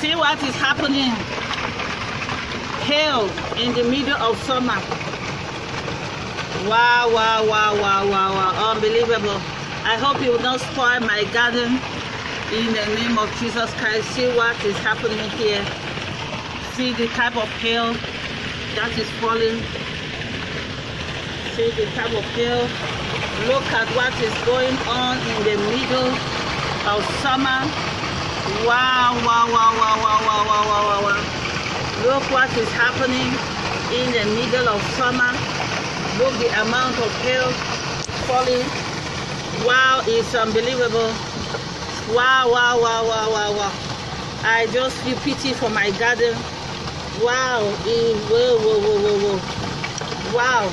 See what is happening. Hail in the middle of summer. Wow, wow, wow, wow, wow, wow. Unbelievable. I hope you will not spoil my garden in the name of Jesus Christ. See what is happening here. See the type of hail that is falling. See the type of hail. Look at what is going on in the middle of summer. Wow, wow, wow, wow, wow, wow, wow, wow, wow. Look what is happening in the middle of summer. Look the amount of hail falling. Wow, it's unbelievable. Wow, wow, wow, wow, wow, wow. I just feel pity for my garden. Wow, eh, whoa, whoa, whoa, whoa, whoa. Wow.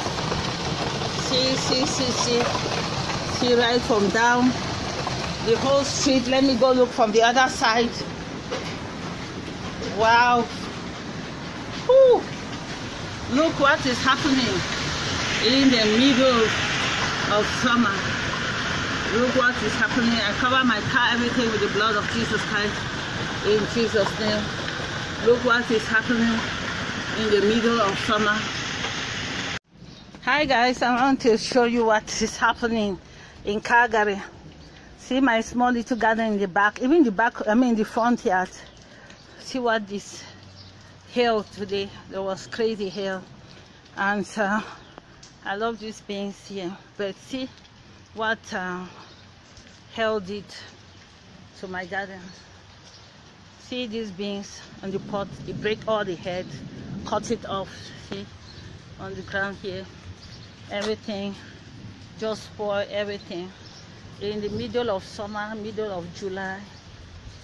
See, see, see, see. See right from down the whole street. Let me go look from the other side. Wow. Whew. Look what is happening in the middle of summer. Look what is happening. I cover my car, everything with the blood of Jesus Christ in Jesus' name. Look what is happening in the middle of summer. Hi guys, I want to show you what is happening in Calgary. See my small little garden in the back, even the back, I mean the front yard. See what this hail today. There was crazy hail. And uh, I love these beans here. But see what uh, hail did to my garden. See these beans on the pot. It break all the head, cut it off. See on the ground here. Everything just spoil everything in the middle of summer, middle of July.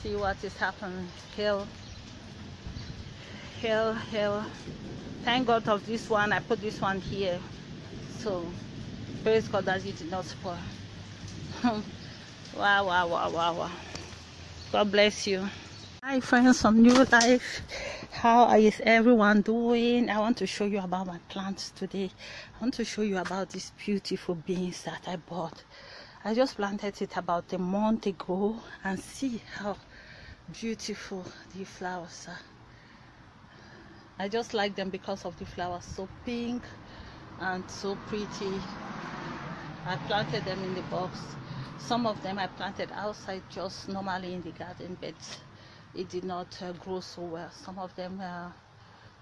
See what is happening. Hail, hail, hail. Thank God of this one. I put this one here. So praise God that it did not spoil. wow, wow, wow, wow, wow. God bless you. Hi friends from New Life. How is everyone doing? I want to show you about my plants today. I want to show you about these beautiful beans that I bought. I just planted it about a month ago and see how beautiful the flowers are. I just like them because of the flowers so pink and so pretty. I planted them in the box. Some of them I planted outside just normally in the garden but it did not uh, grow so well. Some of them uh,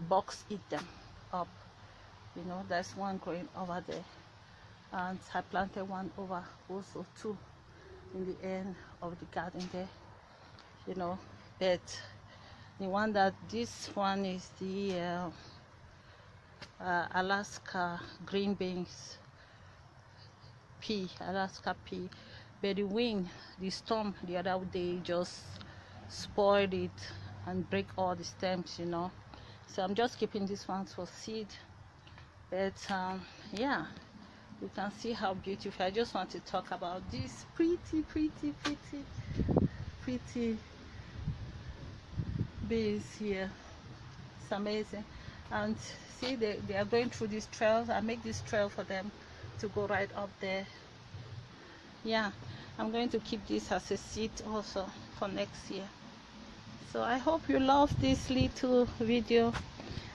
bugs eat them up. You know, there's one growing over there and I planted one over also two in the end of the garden there you know. But the one that this one is the uh, uh, Alaska green beans pea Alaska pea. But the wind the storm the other day just spoiled it and break all the stems you know. So I'm just keeping this one for seed. But um, yeah you can see how beautiful. I just want to talk about this pretty pretty pretty pretty bees here. It's amazing. And see they, they are going through this trail i make this trail for them to go right up there. Yeah i'm going to keep this as a seat also for next year. So i hope you love this little video.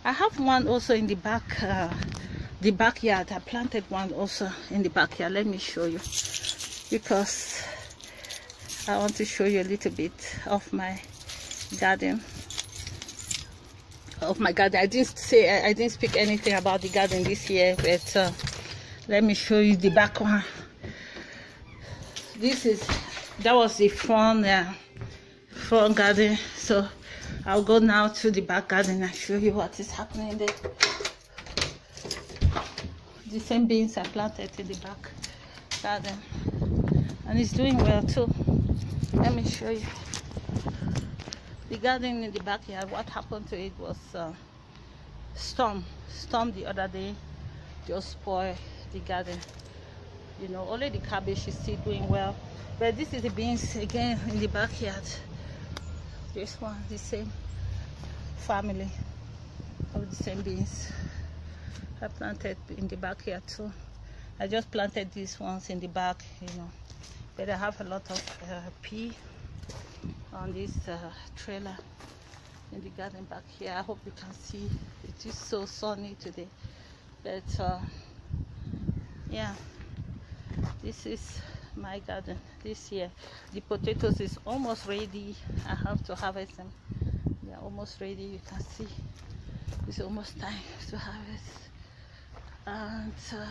I have one also in the back uh, the backyard i planted one also in the backyard. Let me show you. Because i want to show you a little bit of my garden. Of my garden. I didn't say i, didn't speak anything about the garden this year but uh, let me show you the back one. This is that was the front uh, front garden. So i'll go now to the back garden and show you what is happening there the same beans I planted in the back garden. And it's doing well too. Let me show you. The garden in the backyard what happened to it was uh, storm. Storm the other day just spoiled the garden. You know only the cabbage is still doing well. But this is the beans again in the backyard. This one the same family of the same beans I planted in the back here too. I just planted these ones in the back, you know. But I have a lot of uh, pea on this uh, trailer. in the garden back here. I hope you can see. It is so sunny today. But uh, yeah. This is my garden this year. The potatoes is almost ready. I have to harvest them. They're almost ready. You can see. It's almost time to harvest and uh,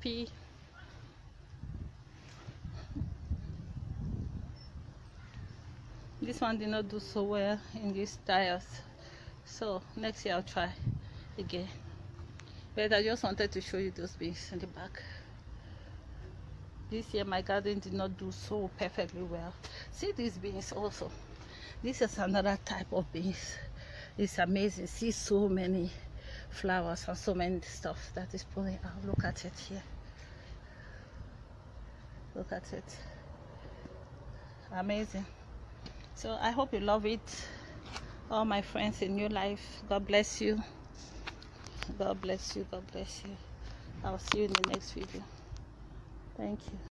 pea this one did not do so well in these tires. So next year i'll try again. But i just wanted to show you those beans in the back this year my garden did not do so perfectly well. See these beans also. This is another type of beans. It's amazing. See so many flowers and so many stuff that is pulling out. Look at it here. Look at it. Amazing. So i hope you love it. All my friends in new life god bless you. God bless you. God bless you. I'll see you in the next video thank you